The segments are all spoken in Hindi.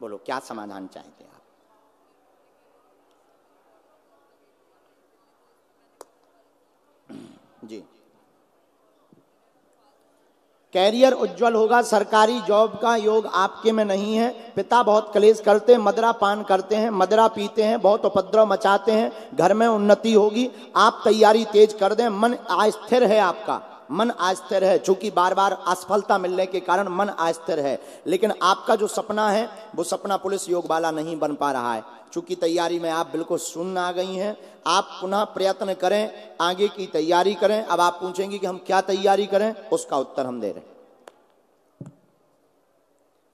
बोलो, क्या समाधान चाहते आप? जी। कैरियर उज्जवल होगा, सरकारी जॉब का योग आपके में नहीं है। पिता बहुत कलेश करते हैं, मदरा पान करते हैं, मदरा पीते हैं, बहुत उपद्रव मचाते हैं, घर में उन्नति होगी, आप तैयारी तेज कर दें, मन अस्थिर है आपका। मन अस्थिर है। चूँकि बार बार असफलता मिलने के कारण मन अस्थिर है। लेकिन आपका जो सपना है, वो सपना पुलिस योग वाला नहीं बन पा रहा है। चूँकि तैयारी में आप बिल्कुल शून्य आ गई हैं। आप पुनः प्रयत्न करें, आगे की तैयारी करें। अब आप पूछेंगे कि हम क्या तैयारी करें, उसका उत्तर हम दे रहे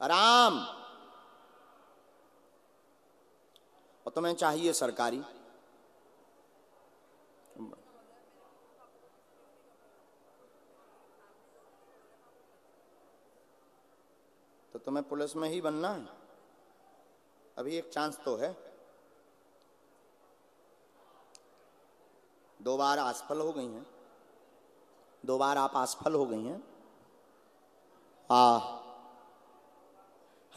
राम! और तुम्हें चाहिए सरकारी तो तुम्हें पुलिस में ही बनना है। अभी एक चांस तो है। दो बार असफल हो गई हैं। दो बार आप असफल हो गई हैं। आ,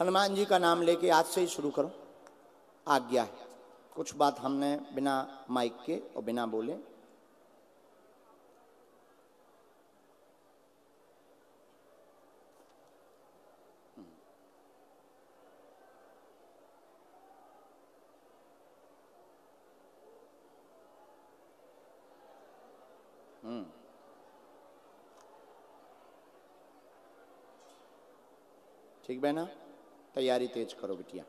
हनुमान जी का नाम लेके आज से ही शुरू करो। आज्ञा है। कुछ बात हमने बिना माइक के और बिना बोले ठीक बहना? तैयारी तेज करो बिटिया।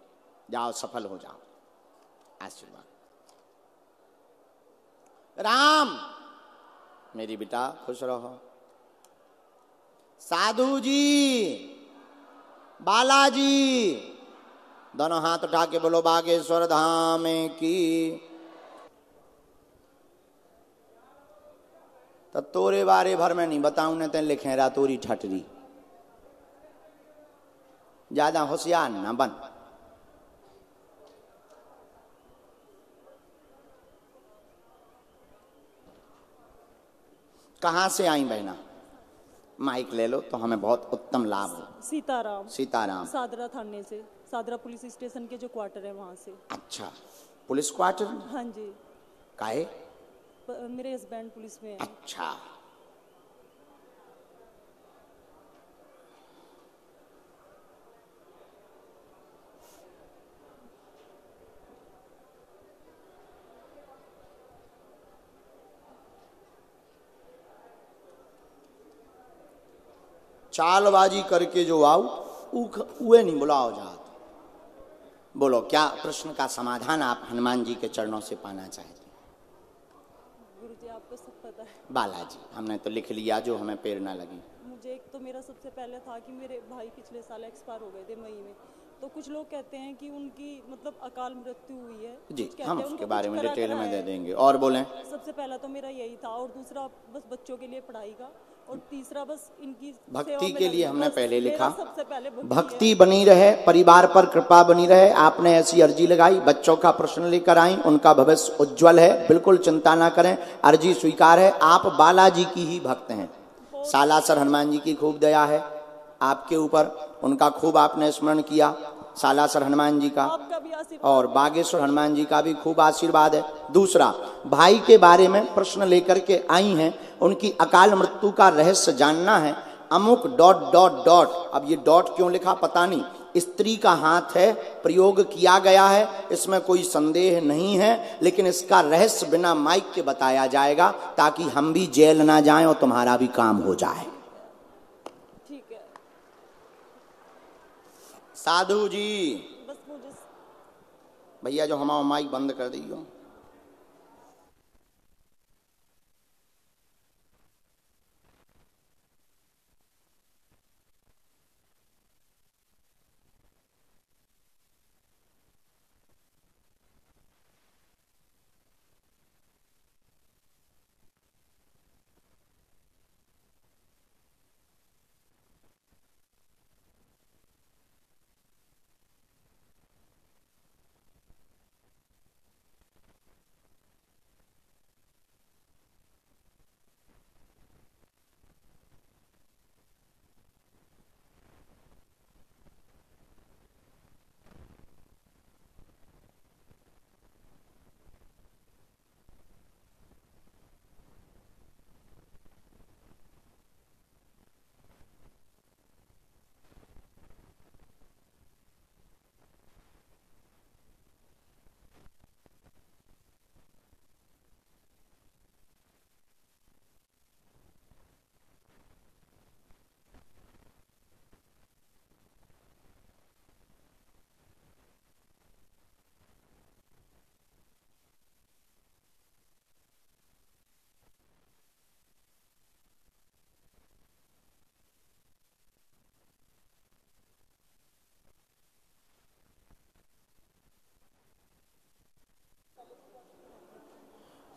जाओ, सफल हो जाओ। आशीर्वाद। राम! मेरी बेटा, खुश रहो। साधु जी बालाजी, दोनों हाथ उठा के बोलो, बागेश्वर धाम की तो तोरे बारे भर में नहीं बताऊँ ने ते लिखे रा तोरी ठटरी ज़्यादा होशियार ना बन। कहाँ से आई बहना? माइक ले लो तो हमें बहुत उत्तम लाभ हो। सीताराम। सीताराम। सादरा थाने से सादरा पुलिस स्टेशन के जो क्वार्टर है वहाँ से। अच्छा पुलिस क्वार्टर? हाँ जी। काहे? मेरे हस्बैंड पुलिस में है। अच्छा। चालबाजी करके जो आओ उहे नहीं, बुलाओ जात बोलो, क्या प्रश्न का समाधान आप हनुमान जी के चरणों से पाना चाहते जी आपको सब पता है। बालाजी हमने तो लिख लिया जो हमें प्रेरणा लगी। मुझे एक तो मेरा सबसे पहले था कि मेरे भाई पिछले साल एक्सपायर हो गए थे मई में। तो कुछ लोग कहते हैं कि उनकी मतलब अकाल मृत्यु हुई है। जी कहते हम उसके बारे में डिटेल में दे देंगे। और बोलें? सबसे पहला तो मेरा यही था और दूसरा बस बच्चों के लिए पढ़ाई का। और तीसरा बस इनकी भक्ति के लिए हमने पहले लिखा सबसे पहले भक्ति बनी रहे परिवार पर कृपा बनी रहे आपने ऐसी अर्जी लगाई बच्चों का प्रश्न लेकर आई उनका भविष्य उज्जवल है बिल्कुल चिंता ना करें अर्जी स्वीकार है आप बालाजी की ही भक्त हैं। सालासर हनुमान जी की खूब दया है आपके ऊपर उनका खूब आपने स्मरण किया सालासर हनुमान जी का। और बागेश्वर हनुमान जी का भी खूब आशीर्वाद है। दूसरा, भाई के बारे में प्रश्न लेकर के आई हैं। उनकी अकाल मृत्यु का रहस्य जानना है। अमुक डॉट डॉट डॉट। अब ये डॉट क्यों लिखा पता नहीं। स्त्री का हाथ है, प्रयोग किया गया है। इसमें कोई संदेह नहीं है, लेकिन इसका रहस्य बिना माइक के बताया जाएगा, ताकि हम भी जेल ना जाएँ और तुम्हारा भी काम हो जाए ठीक है साधु जी। भैया जो हमारा माइक बंद कर दियो।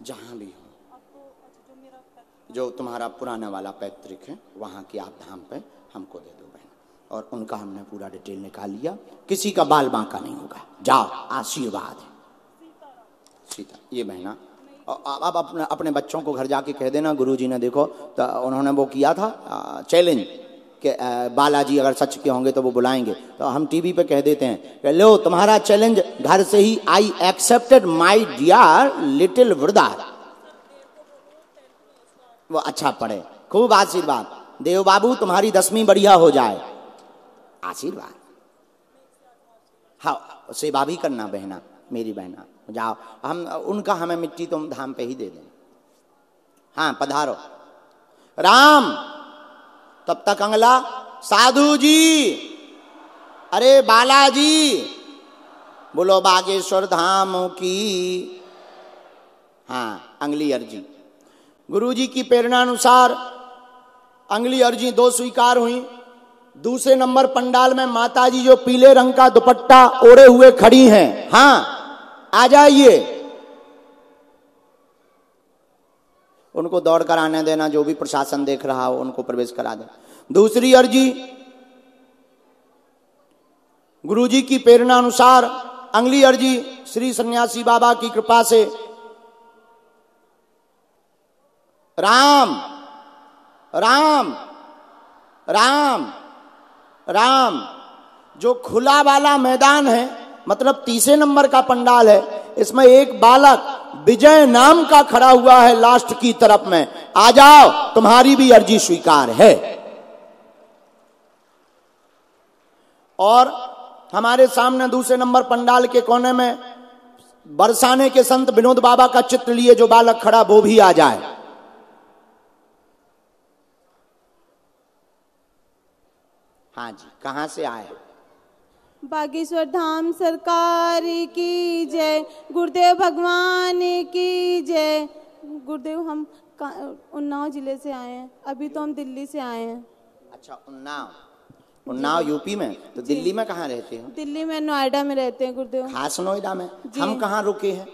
जहाँ भी हो। अच्छा जो तुम्हारा पुराना वाला पैतृक है वहाँ की आप धाम पे हमको दे दो बहन। और उनका हमने पूरा डिटेल निकाल लिया। किसी का बाल बांका नहीं होगा। जाओ आशीर्वाद है। सीता ये बहना और अब अब अपने अपने बच्चों को घर जाके कह देना गुरुजी ने देखो तो उन्होंने वो किया था चैलेंज। कि बालाजी अगर सच के होंगे तो वो बुलाएँगे। तो हम टीवी पे कह देते हैं कि, लो, तुम्हारा चैलेंज घर से ही I accepted my dear little Vrida वो अच्छा पढ़े, खूब आशीर्वाद। देव बाबू, तुम्हारी दसवीं बढ़िया हो जाए। आशीर्वाद? हाँ सेवा भी करना बहना, मेरी बहना, जाओ। हम, उनका हमें मिट्टी तुम धाम पे ही दे दें। हाँ पधारो। राम! तब तक अंगला? साधु जी। अरे बालाजी, बोलो बागेश्वर धाम की। हाँ अंगली अर्जी। गुरु जी की प्रेरणा अनुसार अंगली अर्जी दो स्वीकार हुई। दूसरे नंबर पंडाल में माता जी जो पीले रंग का दुपट्टा ओढ़े हुए खड़ी हैं। हाँ आ जाइए। उनको दौड़ कर आने देना, जो भी प्रशासन देख रहा हो, उनको प्रवेश करा दे। दूसरी अर्जी गुरु जी की प्रेरणा अनुसार, अगली अर्जी श्री सन्यासी बाबा की कृपा से, राम राम राम राम, जो खुला वाला मैदान है मतलब तीसरे नंबर का पंडाल है, इसमें एक बालक विजय नाम का खड़ा हुआ है लास्ट की तरफ़ में। आ जाओ, तुम्हारी भी अर्जी स्वीकार है। और हमारे सामने दूसरे नंबर पंडाल के कोने में बरसाने के संत विनोद बाबा का चित्र लिए जो बालक खड़ा, वो भी आ जाए। हाँ जी, कहाँ से आए? बागेश्वर धाम सरकार की जय गुरुदेव भगवान की जय। गुरुदेव हम उन्नाव ज़िले से आए हैं। अभी तो हम दिल्ली से आए हैं। अच्छा उन्नाव। उन्नाव यूपी में? तो दिल्ली में कहाँ रहते हो? दिल्ली में नोएडा में रहते हैं गुरुदेव। खास नोएडा में? हम कहाँ रुके हैं?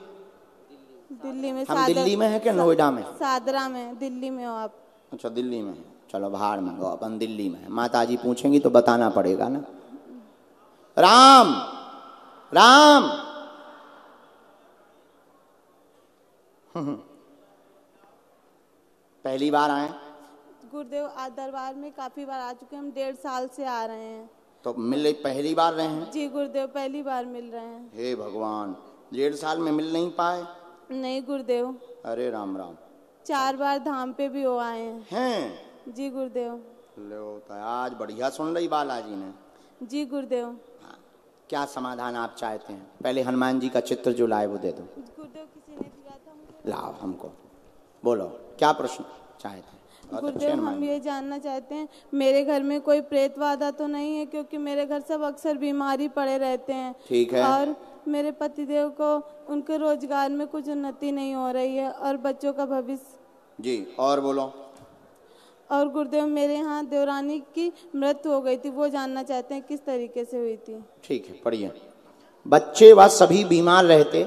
दिल्ली में हम दिल्ली में है कि नोएडा में? सादरा में दिल्ली में हो आप। अच्छा दिल्ली में चलो बाहर में अपन दिल्ली में माता जी पूछेंगी तो बताना पड़ेगा ना। राम राम। पहली बार आए। गुरुदेव आज दरबार में काफ़ी बार आ चुके हैं। हम डेढ़ साल से आ रहे हैं। तो मिल पहली बार रहे हैं? जी गुरुदेव पहली बार मिल रहे हैं। हे भगवान डेढ़ साल में मिल नहीं पाए? नहीं गुरुदेव। अरे राम राम। चार बार धाम पे भी हो आए हैं। हैं। जी गुरुदेव। लो तो आज बढ़िया सुन रही बालाजी ने। जी गुरुदेव। हाँ, क्या समाधान आप चाहते हैं? पहले हनुमान जी का चित्र जो लाए वो दे दो। गुरुदेव किसी ने दिया था मुझे लाओ हमको। बोलो क्या प्रश्न चाहते हैं? गुरुदेव हम ये जानना चाहते हैं मेरे घर में कोई प्रेत वादा तो नहीं है क्योंकि मेरे घर सब अक्सर बीमारी पड़े रहते हैं। ठीक है। और मेरे पतिदेव को उनके रोज़गार में कुछ उन्नति नहीं हो रही है और बच्चों का भविष्य जी और बोलो। और गुरुदेव मेरे यहाँ देवरानी की मृत्यु हो गई थी, वो जानना चाहते हैं किस तरीके से हुई थी। ठीक है, पढ़िए। बच्चे व सभी बीमार रहते,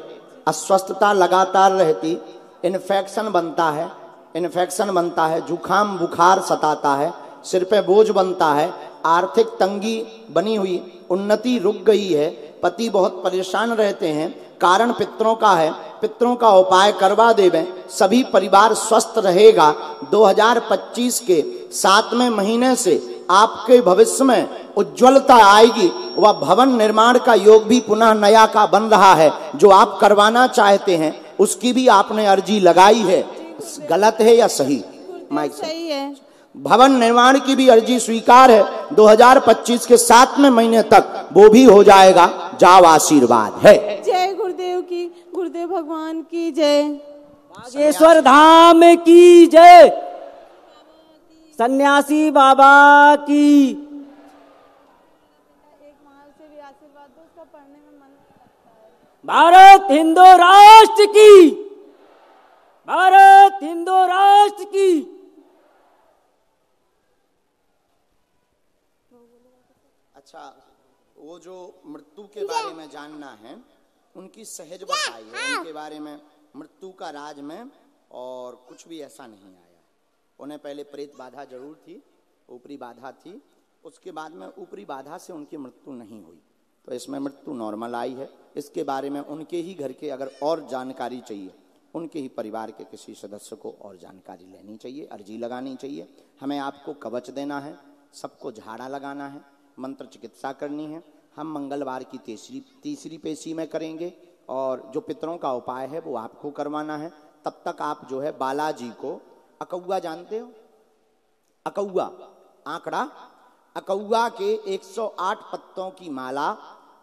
अस्वस्थता लगातार रहती इन्फेक्शन बनता है इन्फेक्शन बनता है, जुखाम, बुखार सताता है, सिर पे बोझ बनता है, आर्थिक तंगी बनी हुई, उन्नति रुक गई है, पति बहुत परेशान रहते हैं, कारण पितरों का है पितरों का उपाय करवा देवे सभी परिवार स्वस्थ रहेगा। 2025 के सातवें महीने से आपके भविष्य में उज्जवलता आएगी। वह भवन निर्माण का योग भी पुनः नया का बन रहा है। जो आप करवाना चाहते हैं उसकी भी आपने अर्जी लगाई है। गलत है या सही? माइक सही है। भवन निर्माण की भी अर्जी स्वीकार है। 2025 के सातवें महीने तक वो भी हो जाएगा। जाव आशीर्वाद है। जय गुरुदेव की। गुरुदेव भगवान की जय। बागेश्वर धाम की जय। सन्यासी बाबा की एक महल से भी आशीर्वाद दो उसका पढ़ने में मन लगता है भारत हिंदू राष्ट्र की। भारत हिंदू राष्ट्र की। अच्छा वो जो मृत्यु के बारे में जानना है उनकी सहज बताई है। उनके बारे में मृत्यु का राज में और कुछ भी ऐसा नहीं आया। उन्हें पहले प्रेत बाधा ज़रूर थी ऊपरी बाधा थी उसके बाद में ऊपरी बाधा से उनकी मृत्यु नहीं हुई। तो इसमें मृत्यु नॉर्मल आई है। इसके बारे में उनके ही घर के अगर और जानकारी चाहिए उनके ही परिवार के किसी सदस्य को और जानकारी लेनी चाहिए अर्जी लगानी चाहिए। हमें आपको कवच देना है सबको झाड़ा लगाना है मंत्र चिकित्सा करनी है हम मंगलवार की तीसरी तीसरी पेशी में करेंगे और जो पितरों का उपाय है वो आपको करवाना है। तब तक आप जो है बालाजी को अकौआ जानते हो? अकौआ, आंकड़ा? अकौआ के 108 पत्तों की माला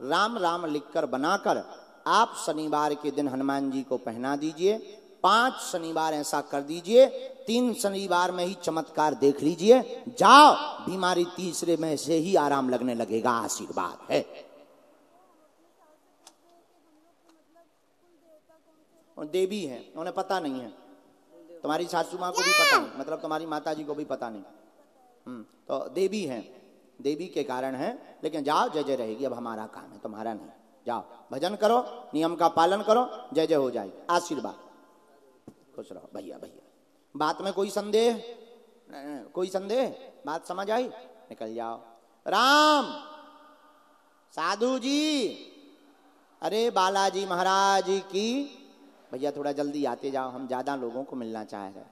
राम राम लिखकर बनाकर आप शनिवार के दिन हनुमान जी को पहना दीजिए। पाँच शनिवार ऐसा कर दीजिए, तीन शनिवार में ही चमत्कार देख लीजिए, जाओ, बीमारी तीसरे में से ही आराम लगने लगेगा, आशीर्वाद है। देवी है, उन्हें पता नहीं है। तुम्हारी सासू माँ को भी पता नहीं मतलब तुम्हारी माता जी को भी पता नहीं। हम्म तो देवी है, देवी के कारण है, लेकिन जाओ, जय जय रहेगी, अब हमारा काम है, तुम्हारा नहीं। जाओ, भजन करो, नियम का पालन करो, जय जय हो जाएगी, आशीर्वाद। खुश रहो। भैया भैया। बात में कोई संदेह? कोई संदेह? बात समझ आई? निकल जाओ। राम! साधु जी! अरे बालाजी महाराज की, भैया थोड़ा जल्दी आते जाओ, हम ज़्यादा लोगों को मिलना चाह रहे हैं।